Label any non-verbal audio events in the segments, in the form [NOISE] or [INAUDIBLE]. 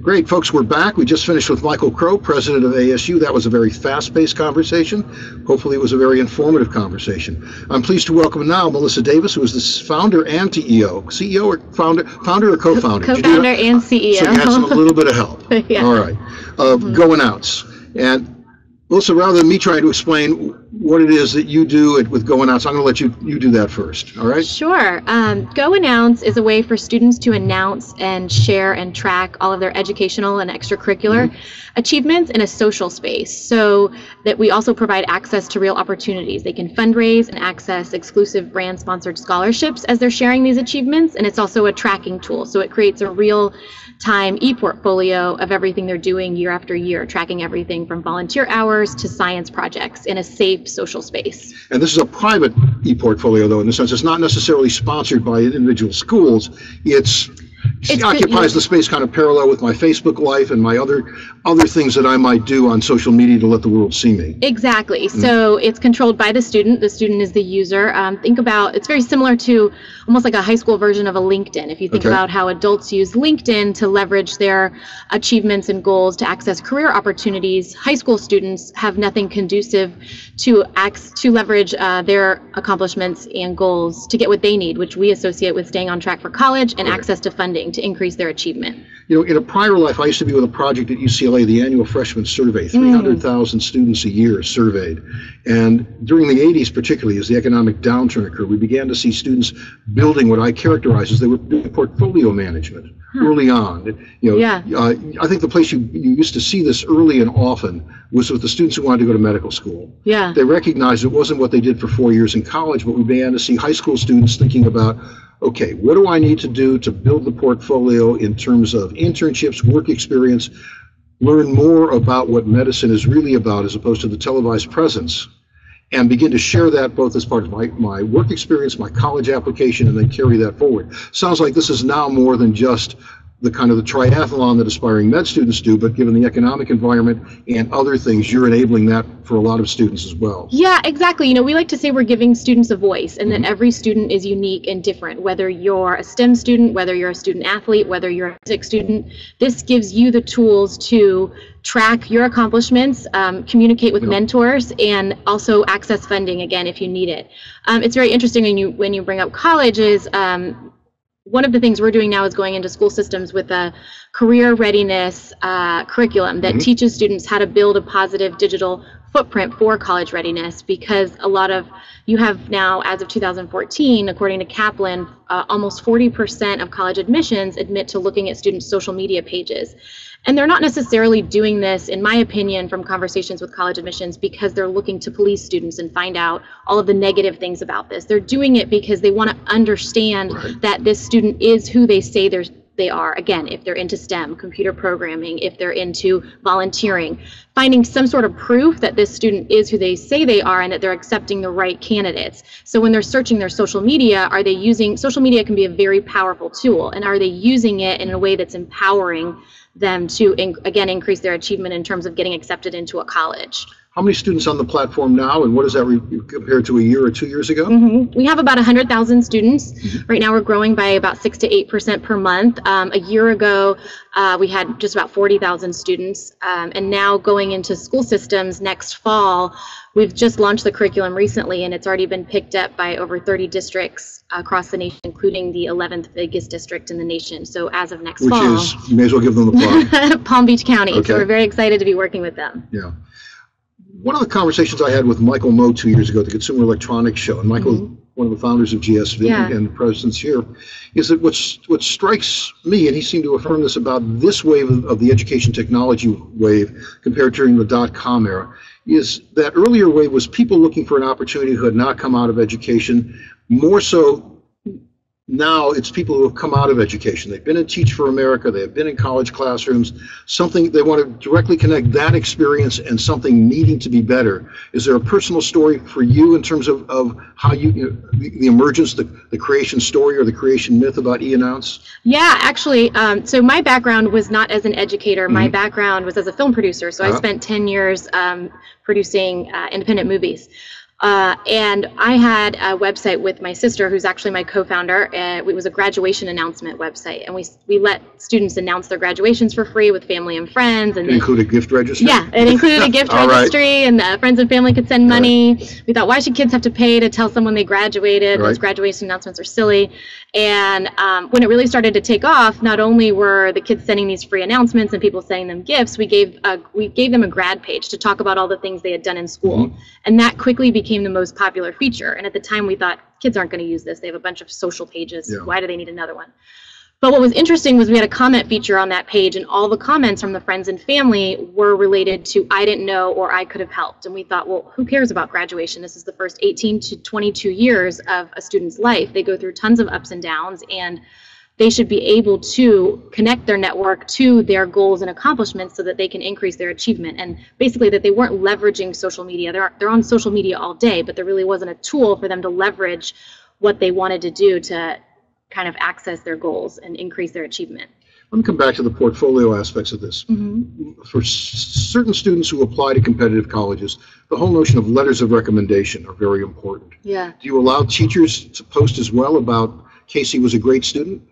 Great, folks, we're back. We just finished with Michael Crow, president of ASU. That was a very fast-paced conversation. Hopefully, it was a very informative conversation. I'm pleased to welcome now Melissa Davis, who is the founder and CEO. CEO or founder, founder or co-founder? Did you do Co-founder and CEO. So you had some, a little bit of help. [LAUGHS] Yeah. All right. Uh, GoEnnounce. And Melissa, rather than me trying to explain what it is that you do with GoEnnounce, I'm going to let you, you do that first. All right? Sure. Um, GoEnnounce is a way for students to announce and share and track all of their educational and extracurricular achievements in a social space so that we also provide access to real opportunities. They can fundraise and access exclusive brand sponsored scholarships as they're sharing these achievements. And it's also a tracking tool. So it creates a real time e portfolio of everything they're doing year after year, tracking everything from volunteer hours to science projects in a safe social space. And this is a private e-portfolio, though, in the sense it's not necessarily sponsored by individual schools. It's, It's occupies the space kind of parallel with my Facebook life and my other, other things that I might do on social media to let the world see me. Exactly. So it's controlled by the student. The student is the user. Um, think about it's very similar to almost like a high school version of a LinkedIn. If you think Okay. about how adults use LinkedIn to leverage their achievements and goals to access career opportunities, high school students have nothing conducive to ac- to leverage uh, their accomplishments and goals to get what they need, which we associate with staying on track for college and Right. access to funding to increase their achievement. You know, in a prior life, I used to be with a project at UCLA, the annual freshman survey. Mm. 300,000 students a year surveyed. And during the 80s, particularly, as the economic downturn occurred, we began to see students building what I characterize as they were doing portfolio management early on. You know, Yeah. uh, I think the place you, you used to see this early and often was with the students who wanted to go to medical school. Yeah. They recognized it wasn't what they did for four years in college, but we began to see high school students thinking about, okay, what do I need to do to build the portfolio in terms of internships, work experience, learn more about what medicine is really about as opposed to the televised presence, and begin to share that both as part of my, my work experience, my college application, and then carry that forward. Sounds like this is now more than just the kind of the triathlon that aspiring med students do, but given the economic environment and other things, you're enabling that for a lot of students as well. Yeah, exactly. You know, we like to say we're giving students a voice and that every student is unique and different. Whether you're a STEM student, whether you're a student athlete, whether you're a music student, this gives you the tools to track your accomplishments, um, communicate with Yeah. mentors, and also access funding again if you need it. Um, it's very interesting when you when you bring up colleges. Um, one of the things we're doing now is going into school systems with a career readiness uh, curriculum that Mhm. teaches students how to build a positive digital footprint for college readiness because a lot of you have now as of 2014 according to kaplan uh, almost 40% of college admissions admit to looking at students social media pages and they're not necessarily doing this in my opinion from conversations with college admissions because they're looking to police students and find out all of the negative things about this. They're doing it because they want to understand Right. that this student is who they say they're they are. Again if they're into stem computer programming if they're into volunteering finding some sort of proof that this student is who they say they are and that they're accepting the right candidates. So when they're searching their social media are they using social media can be a very powerful tool and are they using it in a way that's empowering them to in, again increase their achievement in terms of getting accepted into a college How many students on the platform now, and what does that re- compare to a year or two years ago? Mhm. We have about 100,000 students. Right now, we're growing by about 6 to 8% per month. Um, a year ago, uh, we had just about 40,000 students. Um, and now, going into school systems next fall, we've just launched the curriculum recently, and it's already been picked up by over 30 districts across the nation, including the 11th biggest district in the nation. So, as of next Which fall, is, you may as well give them the [LAUGHS] plug. Palm Beach County. Okay. So, we're very excited to be working with them. Yeah. One of the conversations I had with Michael Moe two years ago at the Consumer Electronics Show, and Michael, one of the founders of GSV Mm-hmm. Yeah. and the president's here, is that what's, what strikes me, and he seemed to affirm this about this wave of, of the education technology wave compared to during the dot-com era, is that earlier wave was people looking for an opportunity who had not come out of education, more so now it's people who have come out of education. They've been in Teach for America, they have been in college classrooms, something, they want to directly connect that experience and something needing to be better. Is there a personal story for you in terms of, of how you, you know, the, the emergence, the, the creation story or the creation myth about e-announce? Yeah, actually, um, so my background was not as an educator. My Mhm. background was as a film producer. So I Uh-huh. spent 10 years um, producing uh, independent movies. Uh, and I had a website with my sister, who's actually my co-founder. Uh, it was a graduation announcement website, and we we let students announce their graduations for free with family and friends. And It included gift register? yeah, it included a gift [LAUGHS] All right. registry, and uh, friends and family could send money. We thought, why should kids have to pay to tell someone they graduated? Those graduation announcements are silly. And um, when it really started to take off, not only were the kids sending these free announcements and people sending them gifts, we gave a, we gave them a grad page to talk about all the things they had done in school, and that quickly became the most popular feature. And at the time, we thought kids aren't going to use this; they have a bunch of social pages. Yeah. Why do they need another one? But what was interesting was we had a comment feature on that page, and all the comments from the friends and family were related to I didn't know or I could have helped. And we thought, well, who cares about graduation? This is the first 18 to 22 years of a student's life. They go through tons of ups and downs, and they should be able to connect their network to their goals and accomplishments so that they can increase their achievement. And basically, that they weren't leveraging social media. They're, they're on social media all day, but there really wasn't a tool for them to leverage what they wanted to do to kind of access their goals and increase their achievement. Let me come back to the portfolio aspects of this. Mm-hmm. For s- certain students who apply to competitive colleges, the whole notion of letters of recommendation are very important. Yeah. Do you allow teachers to post as well about Casey was a great student?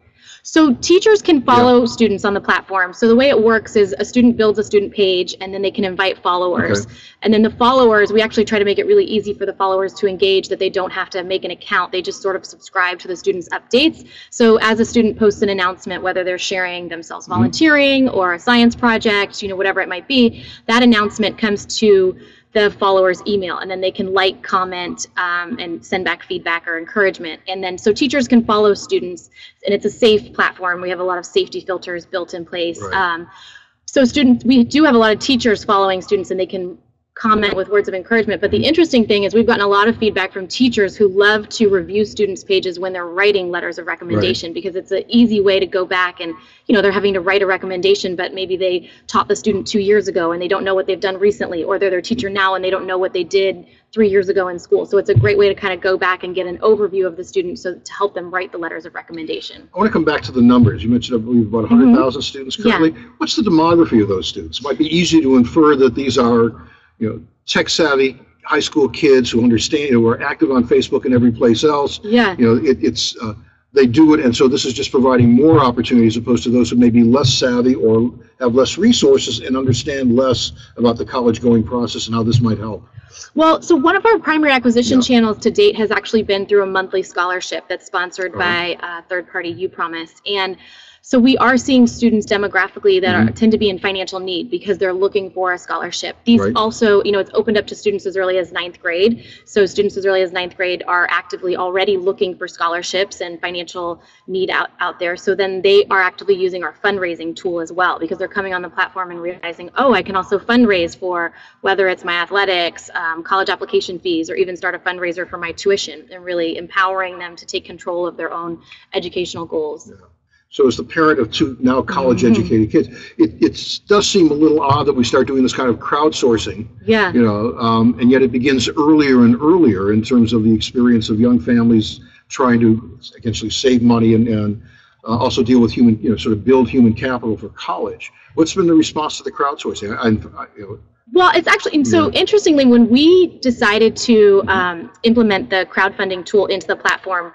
So teachers can follow students on the platform. So the way it works is a student builds a student page and then they can invite followers. Okay. And then the followers, we actually try to make it really easy for the followers to engage that they don't have to make an account. They just sort of subscribe to the student's updates. So as a student posts an announcement, whether they're sharing themselves mm-hmm. volunteering or a science project, you know, whatever it might be, that announcement comes to the followers email and then they can like comment um, and send back feedback or encouragement. And then so teachers can follow students and it's a safe platform. We have a lot of safety filters built in place. Right. um, so students we do have a lot of teachers following students and they can comment with words of encouragement but the interesting thing is we've gotten a lot of feedback from teachers who love to review students pages when they're writing letters of recommendation because it's an easy way to go back and you know they're having to write a recommendation but maybe they taught the student two years ago and they don't know what they've done recently or they're their teacher now and they don't know what they did three years ago in school so it's a great way to kind of go back and get an overview of the student so to help them write the letters of recommendation I want to come back to the numbers. You mentioned, I believe, about 100,000 students Mm-hmm. Yeah. currently. What's the demography of those students? It might be easy to infer that these are, you know, tech savvy high school kids who understand, who are active on Facebook and every place else. yeah You know, it, it's, uh, they do it, and so this is just providing more opportunities opposed to those who may be less savvy or have less resources and understand less about the college going process and how this might help. Well, so one of our primary acquisition Yeah. channels to date has actually been through a monthly scholarship that's sponsored by uh, third party Upromise. And so we are seeing students demographically that are, tend to be in financial need because they're looking for a scholarship. These Mm-hmm. Right. also, you know, it's opened up to students as early as ninth grade. So students as early as ninth grade are actively already looking for scholarships and financial need out, out there. So then they are actively using our fundraising tool as well because they're coming on the platform and realizing, oh, I can also fundraise for whether it's my athletics, um, college application fees, or even start a fundraiser for my tuition and really empowering them to take control of their own educational goals. So as the parent of two now Mm-hmm. college-educated kids, it, it does seem a little odd that we start doing this kind of crowdsourcing, Yeah. you know, um, and yet it begins earlier and earlier in terms of the experience of young families trying to essentially save money and, and uh, also deal with human, you know, sort of build human capital for college. What's been the response to the crowdsourcing? I, I, you know, Well, it's actually and so Yeah. interestingly when we decided to um, implement the crowdfunding tool into the platform.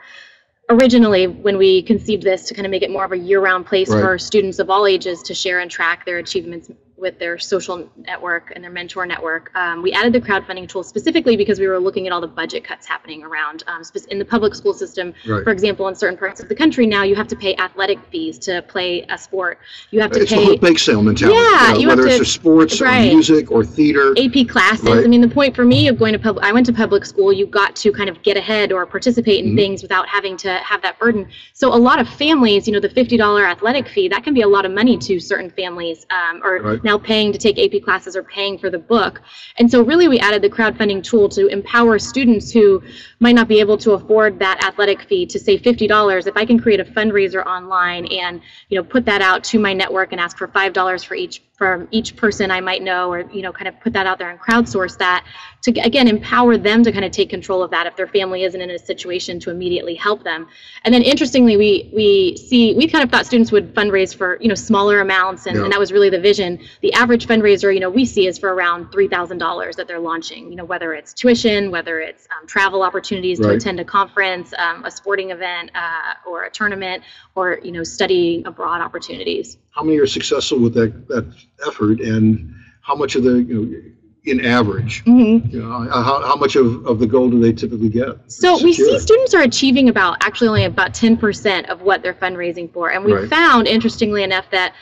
Originally, when we conceived this to kind of make it more of a year-round place Right. for students of all ages to share and track their achievements with their social network and their mentor network, um, we added the crowdfunding tool specifically because we were looking at all the budget cuts happening around um, in the public school system. Right. For example, in certain parts of the country now, you have to pay athletic fees to play a sport. You have to it's pay whole bake sale mentality. Yeah, know, you have whether it's to- for sports or music or theater. AP classes. Right. I mean, the point for me of going to public, I went to public school. You got to kind of get ahead or participate Mm-hmm. in things without having to have that burden. So a lot of families, you know, the fifty dollar athletic fee that can be a lot of money to certain families, um, or Right. Now paying to take AP classes or paying for the book. And so really, we added the crowdfunding tool to empower students who might not be able to afford that athletic fee to say fifty dollars. If I can create a fundraiser online and you know put that out to my network and ask for five dollars for each from each person I might know, or you know, kind of put that out there and crowdsource that to again empower them to kind of take control of that if their family isn't in a situation to immediately help them. And then interestingly, we we see we kind of thought students would fundraise for you know smaller amounts, and, Yeah. and that was really the vision. The average fundraiser, you know, we see is for around three thousand dollars that they're launching. You know, whether it's tuition, whether it's um, travel opportunities to attend a conference, um, a sporting event, uh, or a tournament, or you know, studying abroad opportunities. How many are successful with that, that effort and how much of the, you know, in average, Mm-hmm. you know, how, how much of, of the goal do they typically get? So we see students are achieving about actually only about 10% of what they're fundraising for. And we Right. found, interestingly enough, that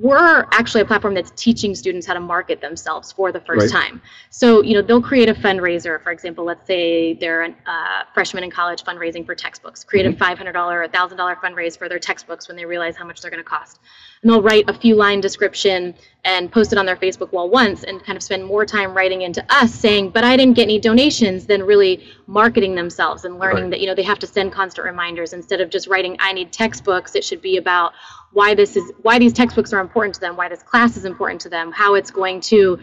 we're actually a platform that's teaching students how to market themselves for the first Right. time. So, you know, they'll create a fundraiser. For example, let's say they're a uh, freshman in college fundraising for textbooks, create Mm-hmm. a $500 or $1,000 fundraise for their textbooks when they realize how much they're going to cost. And they'll write a few line description and post it on their Facebook wall once and kind of spend more time writing into us saying, but I didn't get any donations than really marketing themselves and learning Right. that, you know, they have to send constant reminders instead of just writing, I need textbooks. It should be about why this is, why these textbooks are important to them, why this class is important to them, how it's going to,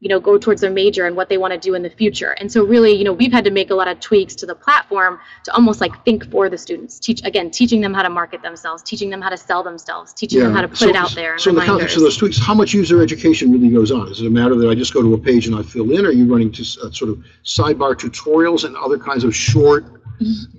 you know, go towards their major and what they want to do in the future. And so really, you know, we've had to make a lot of tweaks to the platform to almost like think for the students. Teach again, teaching them how to market themselves, teaching them how to sell themselves, teaching them how to put So- it out there So in the context of those tweaks, how much user education really goes on? Is it a matter that I just go to a page and I fill in? Are you running to uh, sort of sidebar tutorials and other kinds of short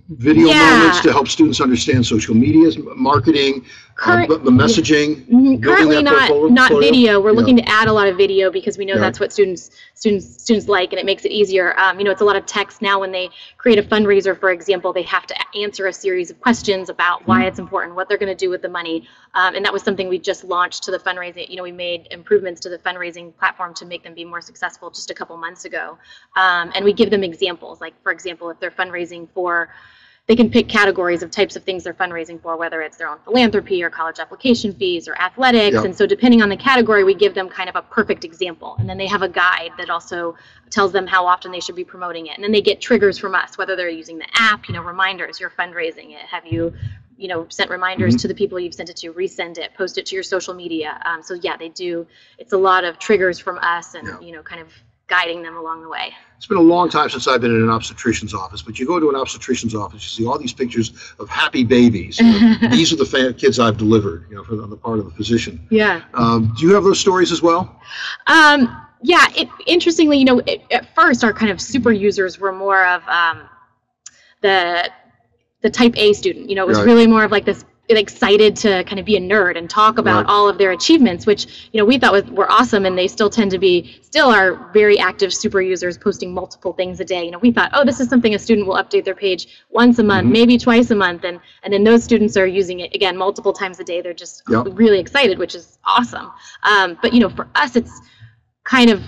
video Yeah. moments to help students understand social media, marketing, uh, Current- the the messaging? Mhm. Currently not portfolio- not video. We're Yeah. looking to add a lot of video because we know Yeah. that's what students students students like, and it makes it easier. Um, you know, it's a lot of text now. When they create a fundraiser, for example, they have to answer a series of questions about why Mm-hmm. it's important, what they're going to do with the money, um, and that was something we just launched to the fundraising. You know, we made improvements to the fundraising platform to make them be more successful just a couple months ago, um, and we give them examples. Like, for example, if they're fundraising for they can pick categories of types of things they're fundraising for, whether it's their own philanthropy or college application fees or athletics. Yeah. And so, depending on the category, we give them kind of a perfect example. And then they have a guide that also tells them how often they should be promoting it. And then they get triggers from us, whether they're using the app, you know, reminders, you're fundraising it. Have you, you know, sent reminders Mhm. to the people you've sent it to, resend it, post it to your social media. Um, so, yeah, they do. It's a lot of triggers from us and, Yeah. you know, kind of guiding them along the way. It's been a long time since I've been in an obstetrician's office, but you go to an obstetrician's office, you see all these pictures of happy babies. You [LAUGHS] know, these are the kids I've delivered, you know, for the, on the part of the physician. Yeah. Um, do you have those stories as well? Um, yeah, it, interestingly, you know, it, at first our kind of super users were more of um, the the type A student. You know, it was Right. really more of like this excited to kind of be a nerd and talk about Right. all of their achievements, which you know we thought was, were awesome, and they still tend to be still are very active super users, posting multiple things a day. You know, we thought, oh, this is something a student will update their page once a month, Mhm. maybe twice a month, and and then those students are using it again multiple times a day. They're just Yep. really excited, which is awesome. Um, but you know, for us, it's kind of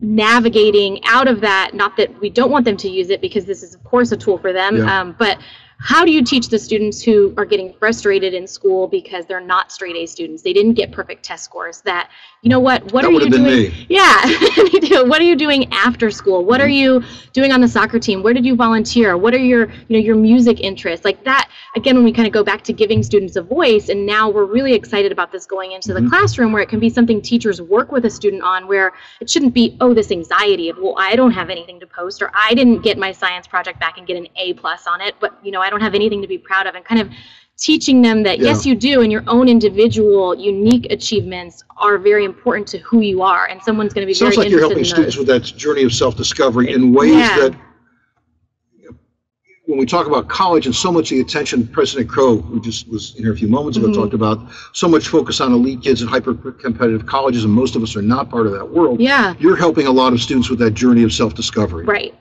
navigating out of that not that we don't want them to use it because this is of course a tool for them Yeah. um, but how do you teach the students who are getting frustrated in school because they're not straight A students? They didn't get perfect test scores. That you know what? What That are you doing? me. Yeah. [LAUGHS] What are you doing after school? What are Mm-hmm. you doing on the soccer team? Where did you volunteer? What are your you know your music interests? Like that again when we kind of go back to giving students a voice and now we're really excited about this going into Mhm. the classroom where it can be something teachers work with a student on where it shouldn't be oh this anxiety of well I don't have anything to post or I didn't get my science project back and get an A plus on it but you know I don't have anything to be proud of and kind of teaching them that yes you do and your own individual unique achievements are very important to who you are and someone's going to be Sounds very like you're helping students with that journey of self-discovery in ways Yeah. that, when we talk about college and so much of the attention, President Crow, who just was in here a few moments ago, Mhm. talked about so much focus on elite kids and hyper-competitive colleges, and most of us are not part of that world. yeah You're helping a lot of students with that journey of self-discovery. Right.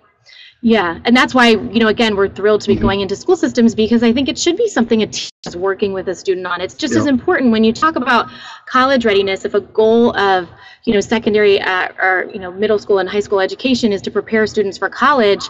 Yeah, and that's why you know again we're thrilled to be Mhm. going into school systems because I think it should be something a teacher is working with a student on. It's just as important when you talk about college readiness. If a goal of you know secondary uh, or you know middle school and high school education is to prepare students for college,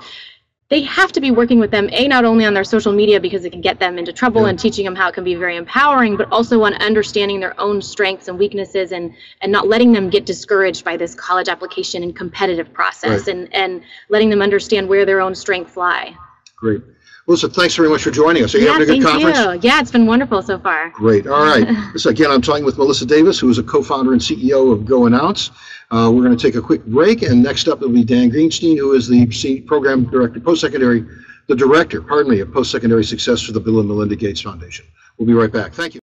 they have to be working with them a not only on their social media because it can get them into trouble Yeah. and teaching them how it can be very empowering, but also on understanding their own strengths and weaknesses and and not letting them get discouraged by this college application and competitive process Right. and and letting them understand where their own strengths lie. Great. Melissa, thanks very much for joining us. Are you yeah, having a good thank conference? you. Yeah, it's been wonderful so far. Great. All right. [LAUGHS] so again, I'm talking with Melissa Davis, who is a co-founder and CEO of GoEnnounce. Uh, we're going to take a quick break, and next up will be Dan Greenstein, who is the program director, post-secondary, the director, pardon me, of post-secondary success for the Bill and Melinda Gates Foundation. We'll be right back. Thank you.